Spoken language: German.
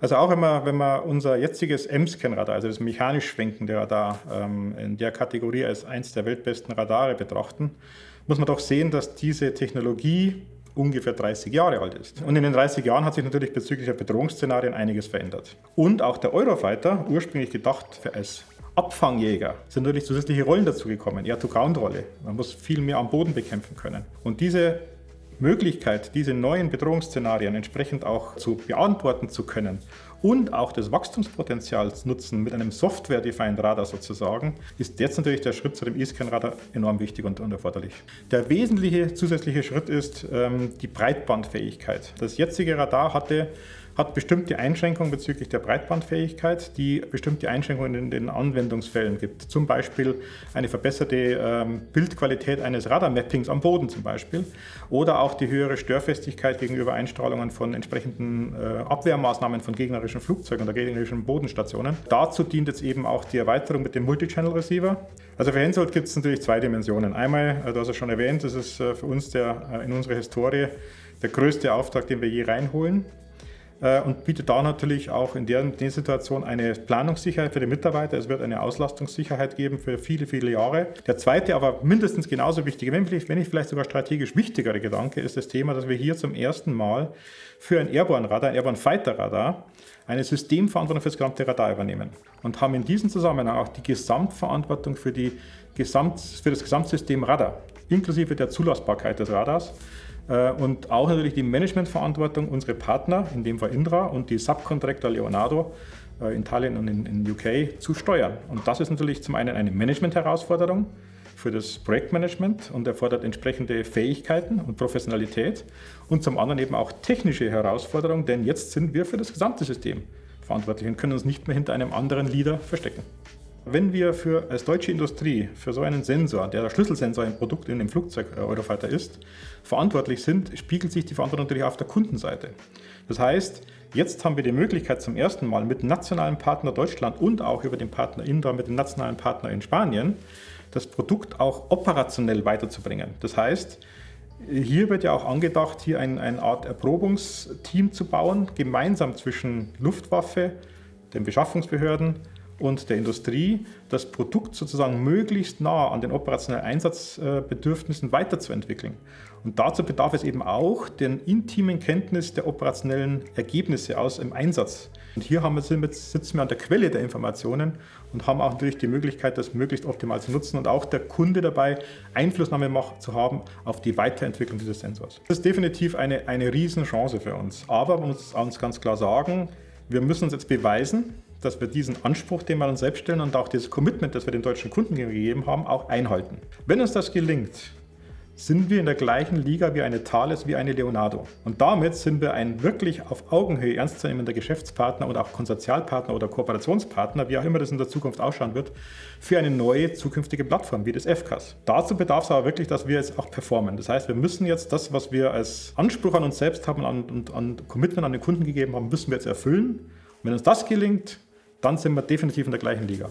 Also auch man, wenn man unser jetziges M-Scan-Radar, also das mechanisch schwenkende Radar, ähm, in der Kategorie als eines der weltbesten Radare betrachten, muss man doch sehen, dass diese Technologie ungefähr 30 Jahre alt ist. Und in den 30 Jahren hat sich natürlich bezüglich der Bedrohungsszenarien einiges verändert. Und auch der Eurofighter, ursprünglich gedacht für als Abfangjäger, sind natürlich zusätzliche Rollen dazugekommen, Air-to-Ground-Rolle. Man muss viel mehr am Boden bekämpfen können. Und diese Möglichkeit, diese neuen Bedrohungsszenarien entsprechend auch zu beantworten zu können und auch das Wachstumspotenzial nutzen mit einem Software-Defined Radar sozusagen, ist jetzt natürlich der Schritt zu dem E-Scan-Radar enorm wichtig und, und, erforderlich. Der wesentliche zusätzliche Schritt ist ähm, die Breitbandfähigkeit. Das jetzige Radar hatte hat bestimmte Einschränkungen bezüglich der Breitbandfähigkeit, die bestimmte Einschränkungen in den Anwendungsfällen gibt. Zum Beispiel eine verbesserte ähm, Bildqualität eines Radarmappings am Boden zum Beispiel oder auch die höhere Störfestigkeit gegenüber Einstrahlungen von entsprechenden äh, Abwehrmaßnahmen von gegnerischen Flugzeugen oder gegnerischen Bodenstationen. Dazu dient jetzt eben auch die Erweiterung mit dem Multichannel Receiver. Also für Hensoldt gibt es natürlich zwei Dimensionen. Einmal, äh, du hast es schon erwähnt, das ist äh, für uns der, in unserer Historie der größte Auftrag, den wir je reinholen. Äh, und bietet da natürlich auch in der, in der Situation eine Planungssicherheit für die Mitarbeiter. Es wird eine Auslastungssicherheit geben für viele, viele Jahre. Der zweite, aber mindestens genauso wichtige, wenn nicht, vielleicht sogar strategisch wichtigere Gedanke, ist das Thema, dass wir hier zum ersten Mal für ein Airborne-Radar, ein Airborne-Fighter-Radar, eine Systemverantwortung für das gesamte Radar übernehmen und haben in diesem Zusammenhang auch die Gesamtverantwortung für, die Gesamt, für das Gesamtsystem Radar, inklusive der Zulassbarkeit des Radars und auch natürlich die Managementverantwortung unserer Partner, in dem Fall Indra und die Subcontractor Leonardo äh, in Tallinn und in, in UK zu steuern. Und das ist natürlich zum einen eine Management-Herausforderung für das Projektmanagement und erfordert entsprechende Fähigkeiten und Professionalität und zum anderen eben auch technische Herausforderung, denn jetzt sind wir für das gesamte System verantwortlich und können uns nicht mehr hinter einem anderen Leader verstecken. Wenn wir für, als deutsche Industrie für so einen Sensor, der der Schlüsselsensor im Produkt in dem Flugzeug äh, Eurofighter ist, verantwortlich sind, spiegelt sich die Verantwortung natürlich auf der Kundenseite. Das heißt, jetzt haben wir die Möglichkeit zum ersten Mal mit nationalem Partner Deutschland und auch über den Partner Indra mit dem nationalen Partner in Spanien das Produkt auch operationell weiterzubringen. Das heißt, hier wird ja auch angedacht, hier ein, eine Art Erprobungsteam zu bauen, gemeinsam zwischen Luftwaffe, den Beschaffungsbehörden, und der Industrie, das Produkt sozusagen möglichst nah an den operationellen Einsatzbedürfnissen weiterzuentwickeln. Und dazu bedarf es eben auch der intimen Kenntnis der operationellen Ergebnisse aus dem Einsatz. Und hier wir, sitzen wir an der Quelle der Informationen und haben auch natürlich die Möglichkeit, das möglichst optimal zu nutzen und auch der Kunde dabei Einflussnahme zu haben auf die Weiterentwicklung dieses Sensors. Das ist definitiv eine, eine Riesenchance für uns. Aber man muss uns ganz klar sagen, wir müssen uns jetzt beweisen, dass wir diesen Anspruch, den wir uns selbst stellen und auch dieses Commitment, das wir den deutschen Kunden gegeben haben, auch einhalten. Wenn uns das gelingt, sind wir in der gleichen Liga wie eine Thales, wie eine Leonardo. Und damit sind wir ein wirklich auf Augenhöhe ernstzunehmender Geschäftspartner oder auch Konsortialpartner oder Kooperationspartner, wie auch immer das in der Zukunft ausschauen wird, für eine neue zukünftige Plattform wie das FCAS. Dazu bedarf es aber wirklich, dass wir jetzt auch performen. Das heißt, wir müssen jetzt das, was wir als Anspruch an uns selbst haben und an, an Commitment an den Kunden gegeben haben, müssen wir jetzt erfüllen. Und wenn uns das gelingt, dann sind wir definitiv in der gleichen Liga.